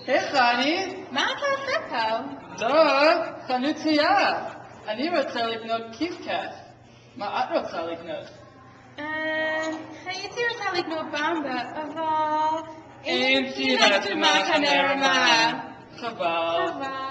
Uh, hey, Sonny. Not how sick, how? Duh. Sonny Tia. I need a Charlie Knoth Keith Cat. My other Charlie Knoth. Uh, I need to hear Charlie Knoth Bamba. Of all. Ain't she that to my canary man? Cabal. Cabal.